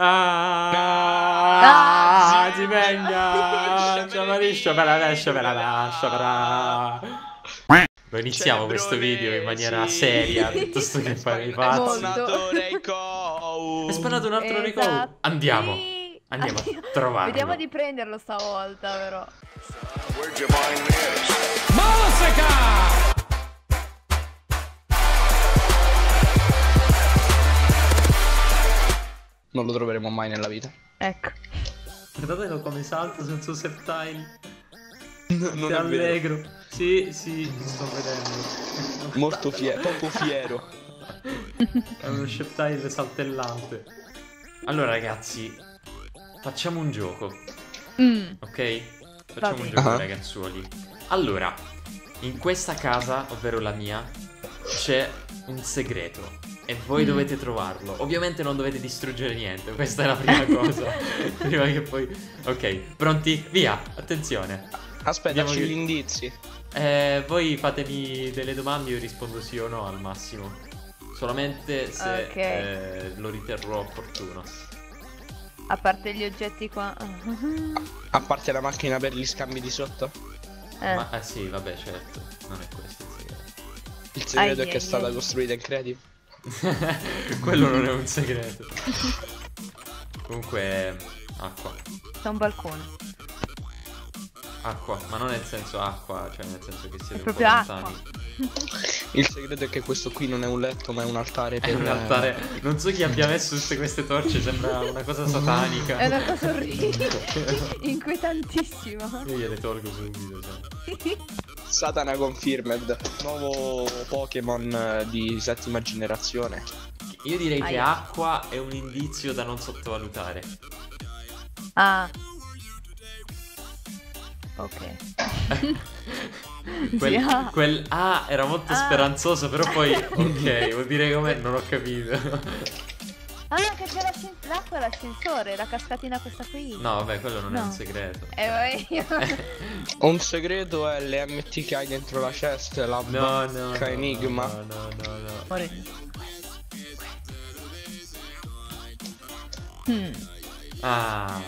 Ah, Ah, si venga. Ce la liscia per la lascia per la lascia per la... Lo iniziamo questo video in maniera sì. seria piuttosto che fare i pazzi. È spawnato un altro Rico. Esatto. Andiamo. Andiamo a trovarlo. Vediamo di prenderlo stavolta, però. Where'd Non lo troveremo mai nella vita. Ecco. Guardatelo come salta senza septile. non È è vero. allegro. Sì, sì, sto vedendo. Molto fiero, proprio fiero. È uno septile saltellante. Allora, ragazzi, facciamo un gioco, Mm. ok? Facciamo un bene. gioco, Ah. ragazzuoli. Allora, in questa casa, ovvero la mia, c'è un segreto. E voi Mm. dovete trovarlo. Ovviamente non dovete distruggere niente, questa è la prima cosa. Prima che poi. Ok, pronti? Via! Attenzione. Aspetta, che- gli indizi. Eh, voi fatemi delle domande, io rispondo sì o no al massimo. Solamente se Ok. eh, lo riterrò opportuno. A parte gli oggetti qua. A parte la macchina per gli scambi di sotto. Eh. Ma eh, sì, vabbè, certo. Non è questo il segreto. Il segreto Ai, è che è ai, stata ai. costruita in creative. Quello non è un segreto. Comunque, acqua. C'è un balcone. Acqua, ma non nel senso acqua, cioè nel senso che siete un po' acqua. lontani. Il segreto è che questo qui non è un letto, ma è un altare per È un altare. Non so chi abbia messo tutte queste torce, sembra una cosa satanica. È una cosa orribile. Inquietantissima. Io gliele tolgo subito, cioè. Satana Confirmed. Nuovo Pokémon eh, di settima generazione. Io direi che Aia. acqua è un indizio da non sottovalutare. Ah. Ok. Quel, Sì, ah. quel A era molto Ah. speranzoso, però poi ok, vuol dire come non ho capito. Ah, che c'è l'ascen- l'acqua e l'ascensore, la cascatina questa qui. No, vabbè, quello non è No. un segreto. Eh, io... Un segreto è le MT che hai dentro la chest, la No, no. enigma. No, no, no, no. Muore. Hmm. Ah.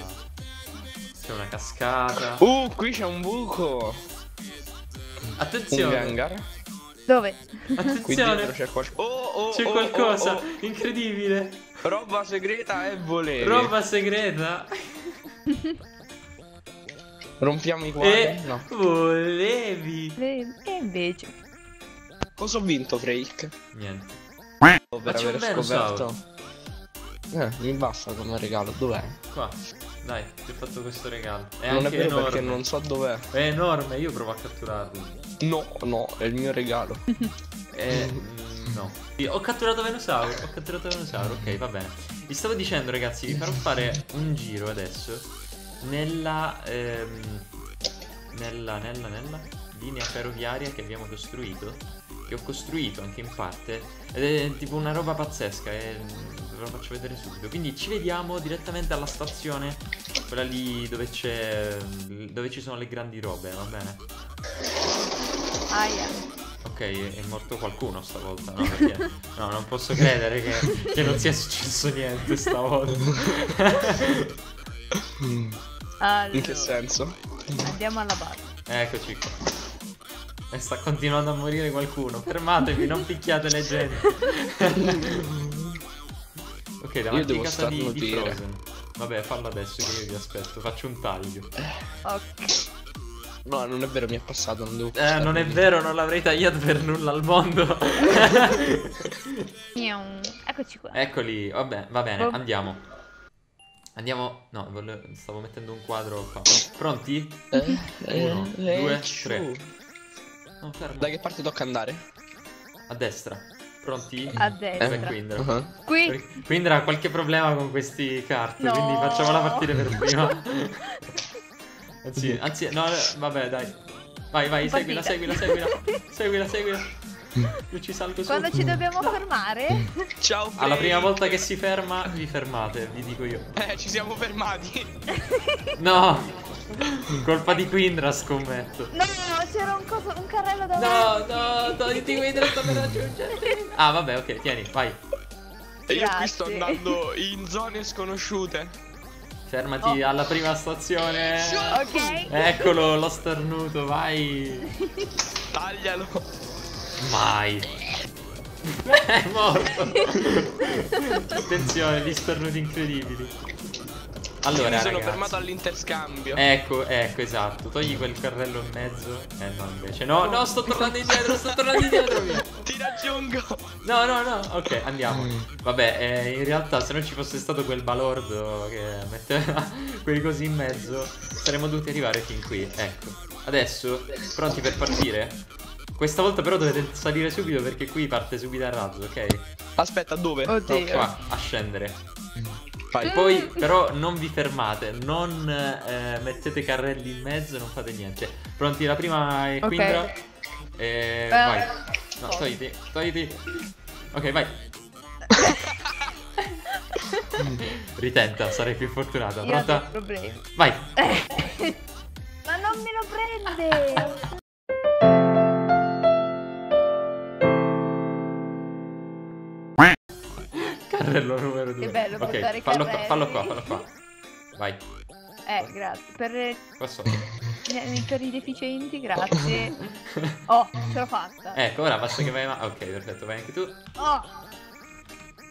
C'è una cascata. Uh, qui c'è un buco. Un Attenzione. hangar. Dove? Qui Attenzione. dentro c'è qualcosa. Oh, oh, C'è oh, qualcosa. oh, oh. Incredibile. Roba segreta e volevi. Roba segreta. Rompiamo i quadri. E No. volevi. Le- E invece. Cosa ho vinto, Freak? Niente. Per Ma c'è un aver dinosauro. scoperto. Eh, mi basta come regalo. Dov'è? Qua. Dai, ti ho fatto questo regalo. È non è vero enorme. perché non so dov'è. È enorme, io provo a catturarlo. No, no, è il mio regalo. Eh, mm, no. Ho catturato Venosauro. Ho catturato Venosauro. Ok, va bene. Vi stavo dicendo, ragazzi, vi farò fare un giro adesso nella. ehm, nella, nella, nella linea ferroviaria che abbiamo costruito. Che ho costruito anche in parte. Ed è tipo una roba pazzesca. E ve lo faccio vedere subito. Quindi ci vediamo direttamente alla stazione. Quella lì dove c'è. dove ci sono le grandi robe, va bene? Aia. Ok, è morto qualcuno stavolta, no? Perché no, non posso credere che, che non sia successo niente stavolta. Allora, In che senso? Andiamo alla base. Eccoci qua. E sta continuando a morire qualcuno. Fermatevi, non picchiate le gente. ok, davanti devo a casa di, di. Frozen. Vabbè, fallo adesso che io vi aspetto. Faccio un taglio. Ok. No, non è vero, mi è passato, non devo Eh, non è vero, non l'avrei tagliato per nulla al mondo. Eccoci qua. Eccoli, vabbè, va bene, Oh. andiamo. Andiamo. No, volevo- stavo mettendo un quadro qua. Pronti? Eh, Uno, eh, due, eh, tre. No, fermo. Da che parte tocca andare? A destra. Pronti? A destra. Quindra? Uh-huh. Qui. Quindra ha qualche problema con questi carte, No. quindi facciamola partire per prima. anzi, anzi, no, vabbè, dai. Vai, vai, seguila, Partita. seguila, seguila. Seguila, seguila. Io ci salgo su. Quando ci dobbiamo fermare? Ciao, Alla Frey. prima volta che si ferma, vi fermate, vi dico io. Eh, ci siamo fermati. No! Colpa di Quindra, scommetto. No, c'era un, coso, un carrello davanti. No, no, togliti Quindra, sto per raggiungere. Ah, vabbè, ok, tieni, vai. E io qui sto andando in zone sconosciute. Fermati Oh. alla prima stazione. Ok. Eccolo, lo starnuto, vai. Taglialo. Mai. È morto. Attenzione, gli starnuti incredibili. Allora, Mi sono ragazzi. fermato all'interscambio. Ecco, ecco, esatto. Togli quel carrello in mezzo. Eh no, invece. No, no, sto tornando indietro, sto tornando indietro. Ti raggiungo. No, no, no. Ok, andiamo. Vabbè, eh, in realtà se non ci fosse stato quel balordo che metteva quei cosi in mezzo, saremmo dovuti arrivare fin qui. Ecco. Adesso, pronti per partire? Questa volta però dovete salire subito perché qui parte subito il razzo, ok? Aspetta, dove? Oddio. Qua, a scendere. Vai. Poi però non vi fermate, non eh, mettete carrelli in mezzo, non fate niente. Pronti? La prima è. Quindra. E Eh, vai. No, togliti, togliti. Ok, vai. Ritenta, sarai più fortunata. Io Pronta? dei problemi. Vai. Ma non me lo prende! Per i Qua sotto. per i deficienti, grazie. Oh, ce l'ho fatta. Ecco, ora basta che vai ma- Ok, perfetto, vai anche tu. Oh,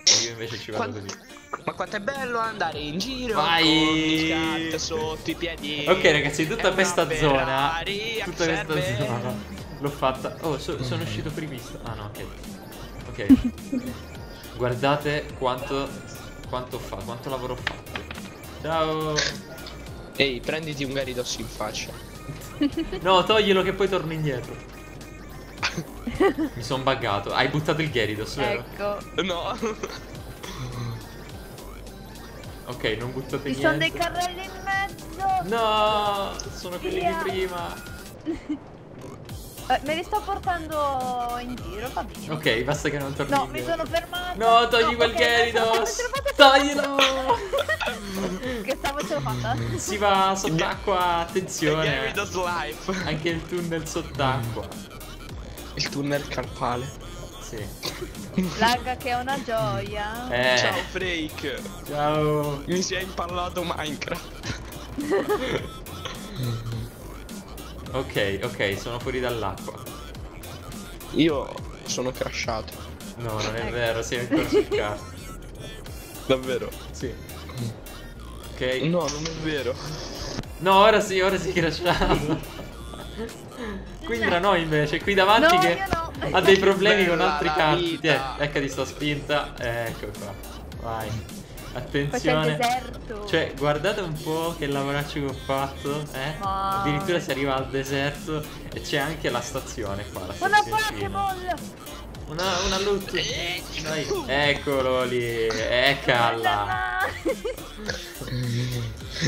E io invece ci vado Qua- così. Ma quanto è bello andare in giro Vai. sotto i piedi. Ok ragazzi, tutta questa zona Tutta questa serve. zona L'ho fatta Oh, so- sono uscito primista Ah no, ok Ok Guardate quanto Quanto fa, quanto lavoro ho fatto Ciao Ehi, prenditi un Garidos in faccia. No, toglilo che poi torno indietro Mi sono buggato Hai buttato il Gyarados, vero? ecco. No. Ok, non buttate Ci sono niente dei carrelli in mezzo. No, sono quelli Via. di prima Eh, me li sto portando in giro, va bene. Ok, basta che non torni No, mi sono fermata. No, togli No, quel ok, ce l'ho fatta, Gyarados Toglilo. Che stavo ce l'ho fatta? Si va sott'acqua, attenzione. Garidos Life. Anche il tunnel sott'acqua. Il tunnel carpale. Sì. Lagga che è una gioia. Eh, Ciao Freak. ciao. Mi si è impallato Minecraft. Ok, ok, sono fuori dall'acqua. Io sono crashato. No, non è Ecco. vero, sei ancora sul carro. Davvero? Sì. Ok. No, non è vero. No, ora sì, ora si è crashato. Quindra no invece, qui davanti No, che no. ha dei problemi con Bella altri la carti. vita. Tiè, ecco di sta spinta. Ecco qua. Vai. Qua c'è il Attenzione. deserto. Cioè, guardate un po' che lavoraccio che ho fatto, eh? Ma- Addirittura si arriva al deserto e c'è anche la stazione qua, la Una stazioncina. Pokéball! Una, una loot. Dai, eccolo lì, eccala.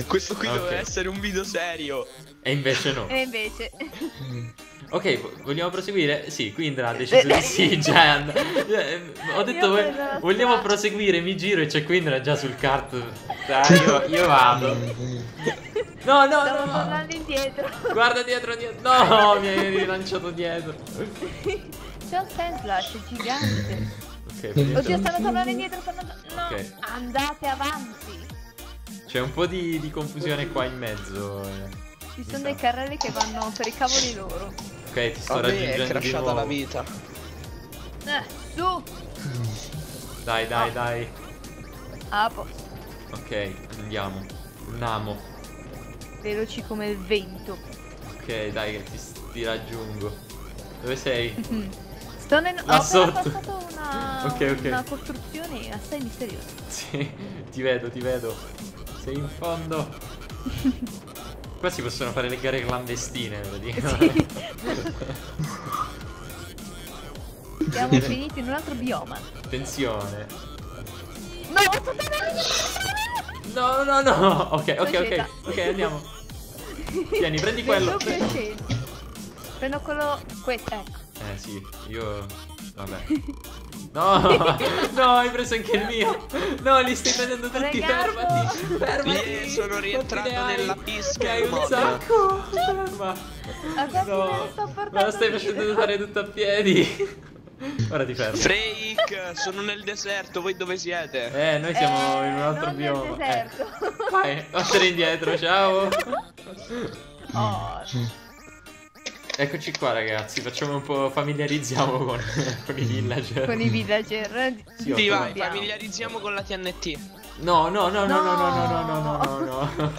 Questo qui Ok. doveva essere un video serio. E invece no. E invece... Ok, vo- vogliamo proseguire? Sì, Quindra ha deciso di sì, già. and- eh, Ho detto, vogliamo proseguire, mi giro e c'è Quindra già sul kart. Dai, io, io vado. No, no, Stavo no. tornando indietro. Guarda dietro, dietro. No, mi hai rilanciato dietro. C'è un Sandslash gigante. Ok. Oddio, stanno tornando indietro, stanno... No, Ok. andate avanti. C'è un po' di, di confusione qua in mezzo. eh. Ci sono dei carrelli che vanno per i cavoli loro. Ok, ti sto A me è raggiungendo di crashata nuovo. la vita. Eh, su! Dai, dai, dai. Ah, a posto. Ok, andiamo. Namo. Veloci come il vento. Ok, dai, che ti, ti raggiungo. Dove sei? Sto nel... Là Ho appena sotto. passato una... Ok, ok. una costruzione assai misteriosa. Sì, ti vedo, ti vedo. Sei in fondo. Qua si possono fare le gare clandestine, ve lo dico. Sì. Siamo finiti in un altro bioma. Attenzione. No, No, no, no. Ok, ok, ok. Ok, andiamo. Tieni, prendi quello. Prendo quello... questo, ecco. Eh sì, io. Vabbè. No, no, hai preso anche il mio. No, li stai prendendo tutti. Fermati. Fermati. Io sono rientrato nella pisca hai un sacco. Ferma. Me No, sto portando stai facendo fare tutto a piedi. Ora ti fermo. Freak, sono nel deserto, voi dove siete? Eh, noi siamo Eh, in un altro non bioma. nel deserto. Eh, vai, vattene indietro, ciao. Oh, Eccoci qua ragazzi, facciamo un po', familiarizziamo con, con i villager. con i villager. Sì, Sì, vai, Abbiamo. familiarizziamo con la TNT. No, no, no, no, no, no, no, no, no, no, no, no.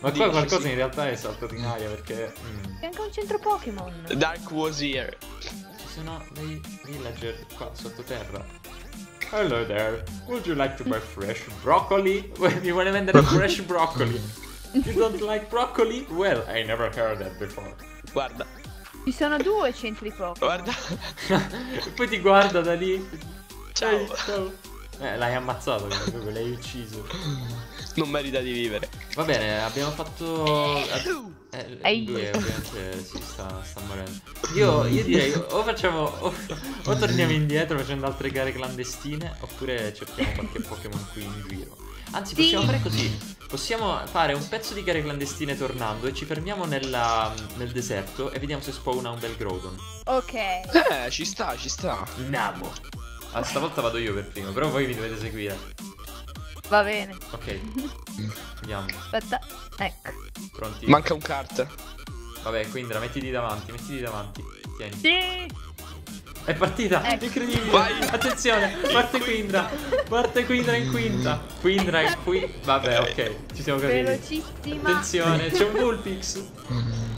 Ma qua Dici, qualcosa sì. in realtà è saltato in aria perché mm, C'è anche un centro Pokémon. Dark was here. ci sono dei villager qua sottoterra. Hello there, would you like to buy fresh broccoli? Mi vuole vendere fresh broccoli. You don't like broccoli? Well, I never heard that before. Guarda, Ci sono due centri Pokémon. guarda. Poi ti guarda da lì. Ciao. Ehi, ciao. Eh, l'hai ammazzato, proprio l'hai ucciso. Non merita di vivere. Va bene, abbiamo fatto. Eh, Ehi. lui ovviamente si sta, sta morendo. Io, io direi o facciamo. O, o torniamo indietro facendo altre gare clandestine. Oppure cerchiamo qualche Pokémon qui in giro. Anzi, Sì. possiamo fare così. Possiamo fare un pezzo di gare clandestine tornando e ci fermiamo nella- nel deserto e vediamo se spawna un bel Groudon. Ok. Eh, ci sta, ci sta. Namo. Ah, stavolta vado io per primo, però voi mi dovete seguire. Va bene. Ok. Andiamo. Aspetta. Ecco. Pronti? Manca un kart. Vabbè, Quindra, mettiti davanti, mettiti davanti. Tieni. Sì. È partita! Ecco. Incredibile! Vai. Attenzione! Parte Quindra! Parte Quindra in quinta! Quindra è qui. Vabbè, ok, ci siamo capiti. Velocissima. Attenzione, c'è un Bullpix!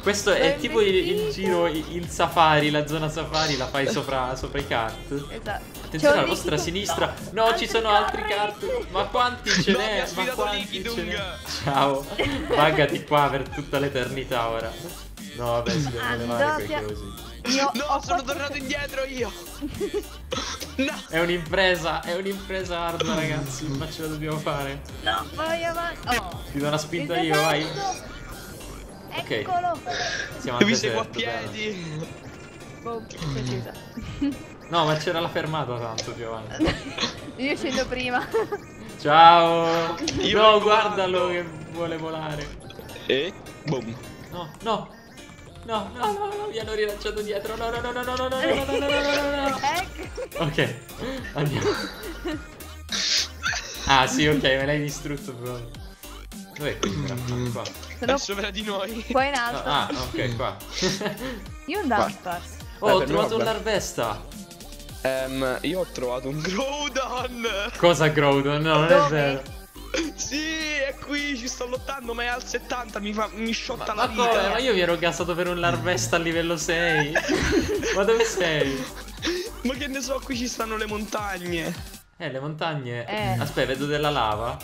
Questo è tipo il, il giro, il, safari, la zona safari la fai sopra, sopra i kart. Esatto. Attenzione alla vostra sinistra. No, ci sono altri kart. Ma quanti ce No, n'è? Ma quanti ce n'è? Ciao. Vaggati qua per tutta l'eternità ora. No, vabbè, si devono levare cosi. Io No, ho sono tornato indietro io. No. È un'impresa, è un'impresa ardua, ragazzi. Ma ce la dobbiamo fare. No, vai avanti. Oh. Ti do una spinta Il io, vai. Ok. Eccolo. Siamo al Vi seguo a piedi. Boom, precisa. No, ma c'era la fermata tanto più avanti. Io scendo prima. Ciao. Io no, guardalo che vuole volare. E boom. No, no. No, no, no, no, mi hanno rilanciato dietro. No, no, no, no, no, no, no, no, no, no, no, no, no. Ecco. Ok, andiamo. Ah, sì, ok, me l'hai distrutto proprio. Dov'è? Ah, qua. È sopra di noi. qua in No, alto. ah, ok, qua. Io un Dunsparce. Oh, ho trovato un vabbè. larvesta. Ehm, io ho trovato un Groudon. Cosa Groudon? No, non è vero. Sì, è qui, ci sto lottando, ma è al 70, mi fa mi sciotta Ma la come? vita. Ma io mi ero gasato per un larvesta a livello 6. Ma dove sei? Ma che ne so, qui ci stanno le montagne. Eh, le montagne. Eh. Aspetta, vedo della lava.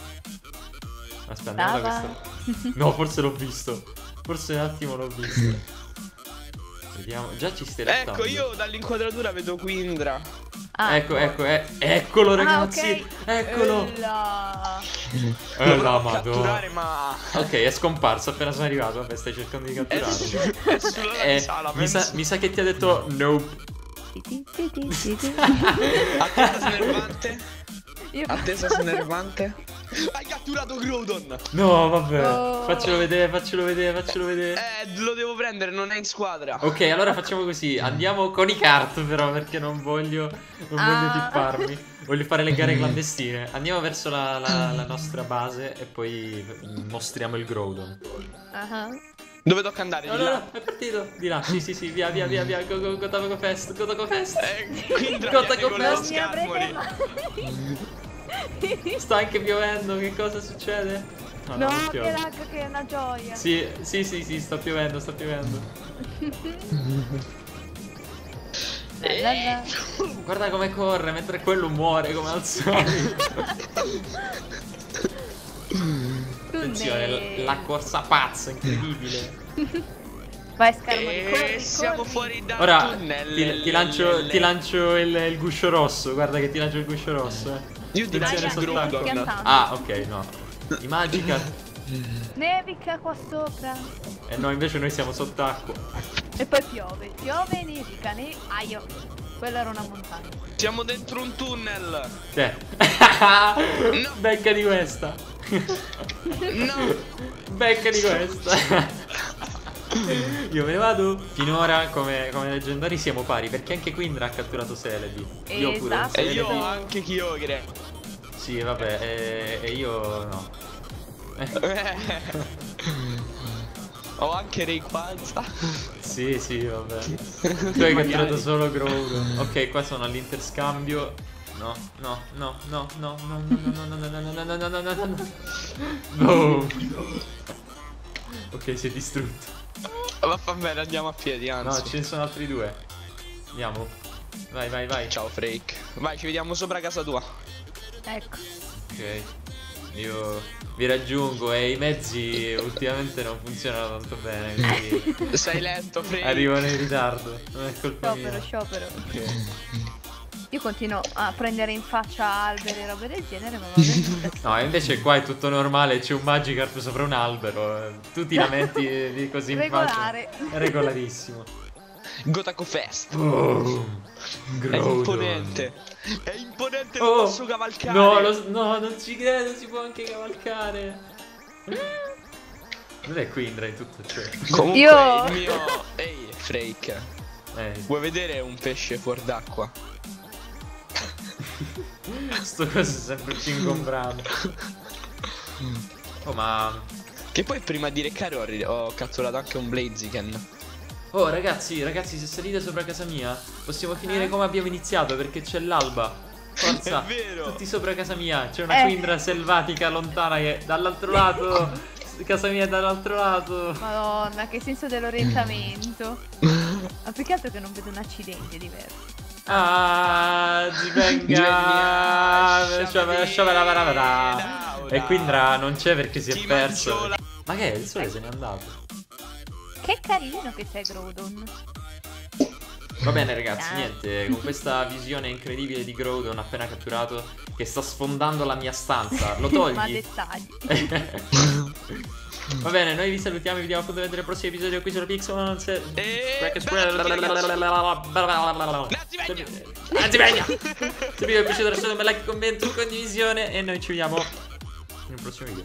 Aspetta, Lava. questo. No, forse l'ho visto. Forse un attimo l'ho visto. Vediamo. Già ci stai lottando. Ecco, io dall'inquadratura vedo Quindra. Ah, Ecco, ecco, eh, eccolo Ah, ragazzi. ok. Eccolo. Ella. Eh, Lo la volevo catturare, madonna. ma Ok, è scomparso appena sono arrivato. Vabbè, stai cercando di catturarlo. sulla Eh, sala, mi, sa, mi sa che ti ha detto nope. Attesa snervante. Attesa snervante. Hai catturato Groudon. No, vabbè. Oh. Faccelo vedere, faccelo vedere, faccelo vedere. Eh, lo devo prendere, non è in squadra. Ok, allora facciamo così. Andiamo con i kart, però, perché non voglio. Non voglio Ah. tipparmi. Voglio fare le gare clandestine. Andiamo verso la, la- la nostra base e poi mostriamo il Groudon. Ah, Dove tocca andare? No, Di no, là. no, è partito. Di là. Sì, sì, sì, via, via, via, via. Go, go, go, go, go fest. Go, go, fest. Eh, Quindra Cosa Sta anche piovendo. Che cosa succede? No, No, non che lag, che è una gioia. Sì, sì, sì, sì, sta piovendo, sta piovendo. La, la, la. Guarda come corre mentre quello muore come al solito. Attenzione, la, la corsa pazza, incredibile. Vai scarmoni, E corri, Eh, siamo corri. fuori dal Ora tunnel. ti, ti lancio, ti lancio il, il guscio rosso. Guarda che ti lancio il guscio rosso. Eh. Io ti. Groudon. piantando. Ah, ok, no. I Magikarp. Nevica qua sopra. E no, invece noi siamo sott'acqua. E poi piove. Piove, nevica, ne... Aio. Quella era una montagna. Siamo dentro un tunnel. Te. Becca di questa. No. Becca di questa. Io me ne vado. Finora, come, come leggendari, siamo pari. Perché anche Quindra ha catturato Celebi. Io pure. un Esatto. E io anche Kyogre. Sì, vabbè. E, e io no. Ho anche Rayquaza. Sì, sì, vabbè. Tu hai catturato solo Groudon. Ok, qua sono all'interscambio. No, no, no, no, no, no, no, no, no, no, no, no, no, no, no, no, no, no. Boom. Ok, si è distrutto. Va va bene, andiamo a piedi, No, anzi. ce ne sono altri due. Andiamo. Vai, vai, vai. Ciao Freak. Vai, ci vediamo sopra casa tua. Ecco. Ok. Io vi raggiungo e i mezzi ultimamente non funzionano tanto bene, quindi Sei lento, Freak. arrivano in ritardo. Non è colpa mia. Sciopero, sciopero. Ok. Io continuo a prendere in faccia alberi e robe del genere, ma va bene. No, invece qua è tutto normale, c'è un Magikarp sopra un albero. eh, Tu ti lamenti di così in Regolare. faccia. È regolarissimo. Gotaku Fest. Boom. È imponente. È imponente, lo Oh, posso cavalcare. No, lo- no, non ci credo, si può anche cavalcare. Non è Quindra in tutto ciò. Comunque, Io- il mio... Ehi, Freak. Eh, Vuoi vedere un pesce fuor d'acqua? Sto coso è sempre più ingombrato. Oh, ma... Che poi prima di reccare ho, ho catturato anche un Blaziken. Oh, ragazzi, ragazzi, se salite sopra casa mia, possiamo finire come abbiamo iniziato, perché c'è l'alba. Forza. È vero. Tutti sopra casa mia. C'è una Eh. Quindra selvatica lontana che dall'altro lato... casa mia è dall'altro lato. Madonna, che senso dell'orientamento. Ma più che altro che non vedo un accidente diverso. Ah, Sciabolina. E Quindra non c'è perché si è perso. Ma che è? Il sole se n'è andato. Che carino che sei, Groudon. Va bene ragazzi, Ah. niente, con questa visione incredibile di Groudon appena catturato che sta sfondando la mia stanza, lo Ma togli? dettagli. Va bene, noi vi salutiamo e vi diamo appuntamento nel prossimo episodio qui su Pixel. Se... E- Se Anzi, meglio! Se vi è piaciuto lasciate un bel like, commento, condivisione e noi ci vediamo nel prossimo video.